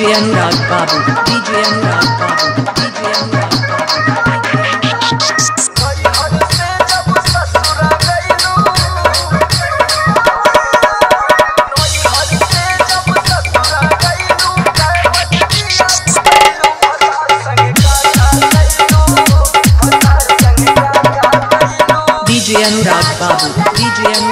DJ Anurag Babu, DJ Anurag Babu, DJ Anurag Babu, DGM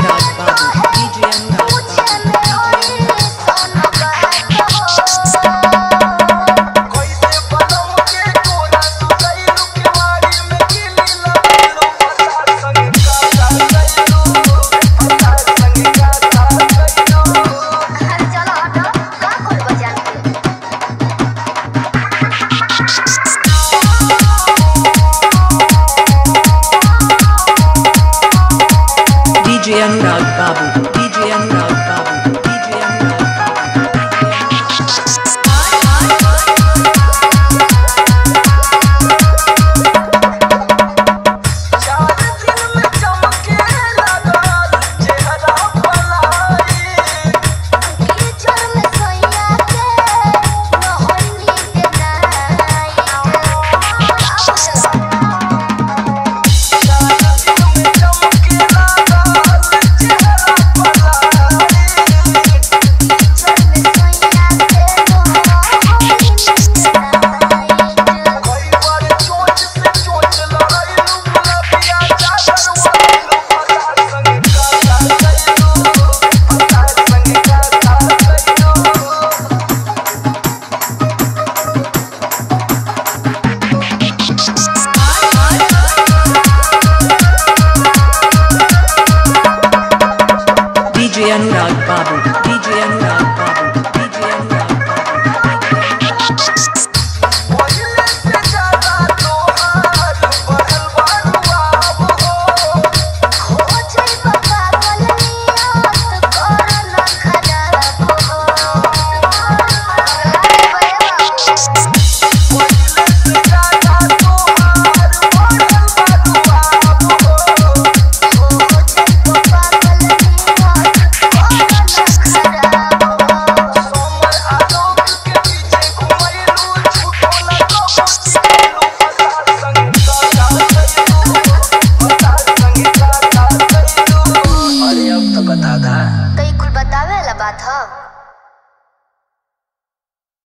दादा। कई कुल बतावे वाला बात हो?